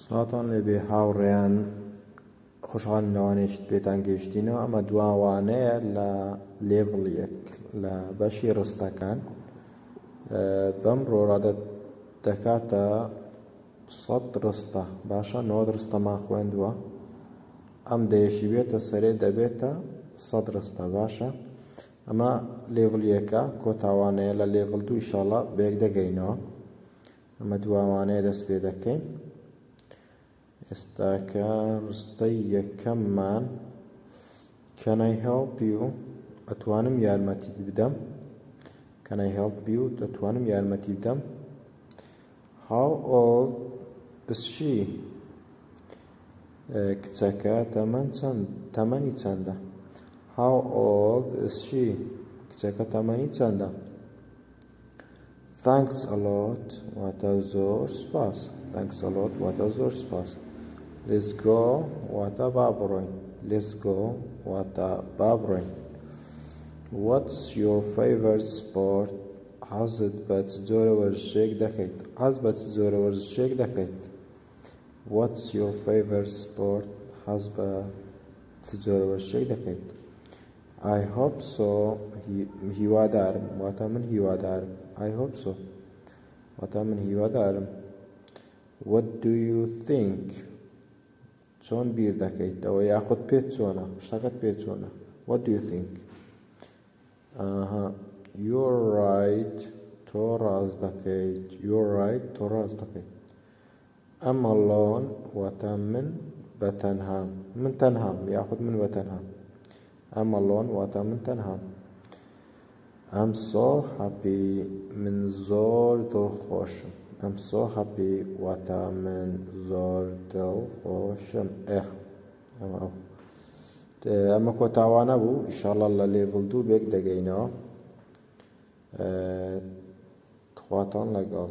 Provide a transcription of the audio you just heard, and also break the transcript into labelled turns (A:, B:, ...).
A: سڵاوتان لێبێ هاوڕێیان خۆشحاڵین لەوانەیەشت پێتان گەیشتینەوە ئەمە دواوانەیە لە لێڤڵ یەک لە بەشی ڕستەکان بەم ڕۆڕادە دەکاتە سەد ڕستە باشە نۆ ڕستەمان خوێندووە ئەم دەیەشی بێتە سەرێ دەبێتە سەد ڕستە باشە ئەمە لێڤڵ یەکە کۆتاوانەیە لە لێڤڵ دوو ئیشاڵە بەیەک دەگەینەوە ئەمە دواوانەیە دەست پێ دەکەین ئێستاکە ڕستەی یەکەممان Can I help you ئەتوانم یارمەتی بدەم Can I help you دەتوانم یارمەتی بدەم How old is she کچەکە تەمەن چەند تەمەنی چەندە How old is she کچەکە تەمەنی چەندە Thanks a lot واتە زۆر سپاس Thanks a lot واتە زۆر سپاس Let's go واتە با بڕۆین Let's go واتە با بڕۆین What's your favorite sport حەزت بە چ جۆرە وەرزشێک دەکەیت حەز بە چ جۆرە وەرزشێک دەکەیت What's your favorite sport حەز بە چ جۆرە وەرزشێک دەکەیت I hope so هیوادارم واتە من هیوادارم I hope so واتە من هیوادارم What do you think چۆن بیر دەکەیتەوە یاخود پێت چۆنە شتەکەت پێ چۆنە What do you think ئاها You're right تۆ ڕاست دەکەیت You're right تۆ ڕاست دەکەیت ئەم ئەڵڵاوەن واتە من بە تەنهام من تەنهام یاخود من بە تەنهام ئەم ئەڵڵاوەن واتە من تەنهام ئەم سۆ هەپی من زۆر دڵ خۆشم ئەم سۆ هەپی واتە من زۆر دڵ خۆشم ئێ ئەمە ئەو ئەمە کۆتاوانە بوو ئیشاڵە لە لێڤڵ دوو بێک دەگەینەوە خواتان لەگەڵ.